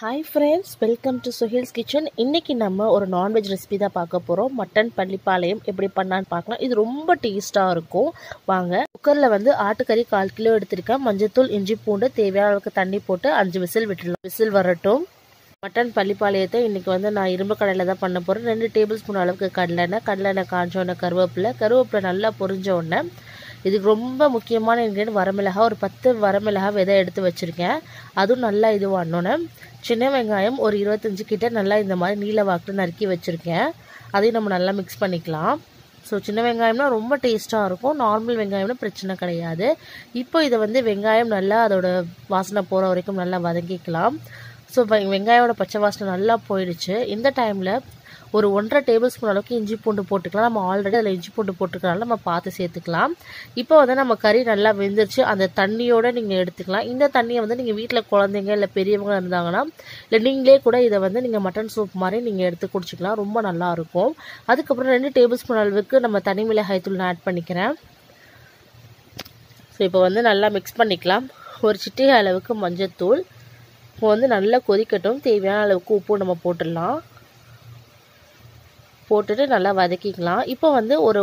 Hi friends welcome to Suhil's kitchen இன்றைக்கி நம்ம ஒரு நான்வெஜ் ரெசிபி தான் பார்க்க போகிறோம் மட்டன் பள்ளிப்பாளையம் எப்படி பண்ணான்னு பார்க்கலாம். இது ரொம்ப டேஸ்ட்டாக இருக்கும். வாங்க குக்கரில் வந்து ஆட்டுக்கறி கால் கிலோ எடுத்திருக்கேன். மஞ்சத்தூள் இஞ்சி பூண்டு தேவையான அளவுக்கு தண்ணி போட்டு அஞ்சு விசில் விட்டுடலாம். விசில் வரட்டும். மட்டன் பள்ளிப்பாளையத்தை இன்றைக்கி வந்து நான் இரும்பு கடையில் தான் பண்ண போகிறேன் ரெண்டு டேபிள் ஸ்பூன் அளவுக்கு கடலெண்ணெய் கடலெண்ணெய் காஞ்சோடனே கருவேப்பிலை. கருவேப்பிலை நல்லா பொரிஞ்ச உடனே இதுக்கு ரொம்ப முக்கியமான இன்க்ரீடியன்ட் வரமிளகா. ஒரு பத்து வரமிளகா விதை எடுத்து வச்சுருக்கேன். அதுவும் நல்லா இதுவானோன்னு சின்ன வெங்காயம் ஒரு இருபத்தஞ்சி கிட்ட நல்லா இந்த மாதிரி நீல வாக்கில் நறுக்கி வச்சுருக்கேன். அதையும் நம்ம நல்லா மிக்ஸ் பண்ணிக்கலாம். ஸோ சின்ன வெங்காயம்னா ரொம்ப டேஸ்ட்டாக இருக்கும். நார்மல் வெங்காயம்னா பிரச்சனை கிடையாது. இப்போ இதை வந்து வெங்காயம் நல்லா அதோட வாசனை போகிற வரைக்கும் நல்லா வதக்கிக்கலாம் ஸோ வெங்காயோட பச்சை வாசனை நல்லா போயிடுச்சு. இந்த டைமில் ஒரு ஒன்றரை டேபிள் ஸ்பூன் அளவுக்கு இஞ்சி பூண்டு போட்டுக்கலாம். நம்ம ஆல்ரெடி அதில் இஞ்சி பூண்டு போட்டுக்கிறனால நம்ம பார்த்து சேர்த்துக்கலாம். இப்போ வந்து நம்ம கறி நல்லா வெந்துருச்சு. அந்த தண்ணியோடு நீங்கள் எடுத்துக்கலாம். இந்த தண்ணியை வந்து நீங்கள் வீட்டில் குழந்தைங்க இல்லை பெரியவங்க இருந்தாங்கன்னா இல்லை நீங்களே கூட இதை வந்து நீங்கள் மட்டன் சூப் மாதிரி நீங்கள் எடுத்து குடிச்சிக்கலாம். ரொம்ப நல்லாயிருக்கும் அதுக்கப்புறம் ரெண்டு டேபிள் ஸ்பூன் அளவுக்கு நம்ம தனி மிளகாய் தூள் நான் ஆட் பண்ணிக்கிறேன். ஸோ இப்போ வந்து நல்லா மிக்ஸ் பண்ணிக்கலாம். ஒரு சிட்டிகை அளவுக்கு மஞ்சத்தூள். இப்போ வந்து நல்லா கொதிக்கட்டும். தேவையான அளவுக்கு உப்பு நம்ம போட்டுடலாம். போட்டுட்டு நல்லா வதக்கிக்கலாம். இப்போ வந்து ஒரு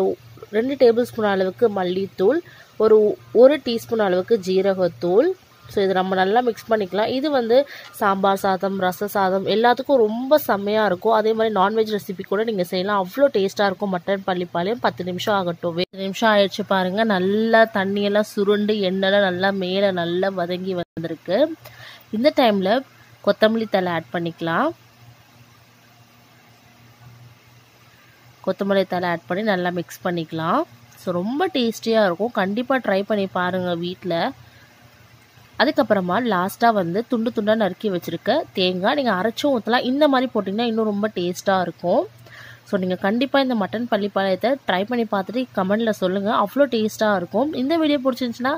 ரெண்டு டேபிள் ஸ்பூன் அளவுக்கு மல்லித்தூள் ஒரு ஒரு டீஸ்பூன் அளவுக்கு ஜீரகத்தூள். ஸோ இது நம்ம நல்லா மிக்ஸ் பண்ணிக்கலாம். இது வந்து சாம்பார் சாதம் ரச சாதம் எல்லாத்துக்கும் ரொம்ப செம்மையாக இருக்கும். அதே மாதிரி நான்வெஜ் ரெசிபி கூட நீங்கள் செய்யலாம். அவ்வளோ டேஸ்ட்டாக இருக்கும். மட்டன் பள்ளிப்பாளையம் பத்து நிமிஷம் ஆகட்டும். பத்து நிமிஷம் ஆயிடுச்சு பாருங்கள் நல்லா தண்ணியெல்லாம் சுருண்டு எண்ணெய்லாம் நல்லா மேலே நல்லா வதங்கி வந்திருக்கு. இந்த டைமில் கொத்தமல்லி தலை ஆட் பண்ணிக்கலாம். கொத்தமல்லி தலை ஆட் பண்ணி நல்லா மிக்ஸ் பண்ணிக்கலாம். ஸோ ரொம்ப டேஸ்டியாக இருக்கும். கண்டிப்பாக ட்ரை பண்ணி பாருங்கள் வீட்டில் அதுக்கப்புறமா லாஸ்ட்டாக வந்து துண்டு துண்டாக நறுக்கி வச்சுருக்க தேங்காய். நீங்கள் அரைச்சும் ஊற்றலாம் இந்த மாதிரி போட்டிங்கன்னா இன்னும் ரொம்ப டேஸ்ட்டாக இருக்கும். ஸோ நீங்கள் கண்டிப்பாக இந்த மட்டன் பள்ளிப்பாளையத்தை ட்ரை பண்ணி பார்த்துட்டு கமெண்டில் சொல்லுங்கள் அவ்வளோ டேஸ்ட்டாக இருக்கும். இந்த வீடியோ பிடிச்சிருந்துச்சுன்னா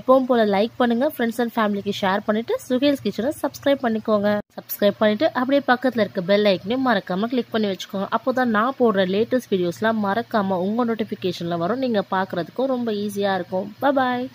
எப்பவும் போல் லைக் பண்ணுங்கள் ஃப்ரெண்ட்ஸ் அண்ட் ஃபேமிலிக்கு ஷேர் பண்ணிவிட்டு சுகேல்ஸ் கிச்சனை சப்ஸ்கிரைப் பண்ணிக்கோங்க. சப்ஸ்கிரைப் பண்ணிவிட்டு அப்படியே பக்கத்தில் இருக்க பெல் ஐக்கனையும் மறக்காமல் கிளிக் பண்ணி வச்சுக்கோங்க. அப்போ தான் நான் போடுற லேட்டஸ்ட் வீடியோஸ்லாம் மறக்காமல் உங்கள் நோட்டிஃபிகேஷனில் வரும். நீங்கள் பார்க்குறதுக்கும் ரொம்ப ஈஸியாக இருக்கும். பாய்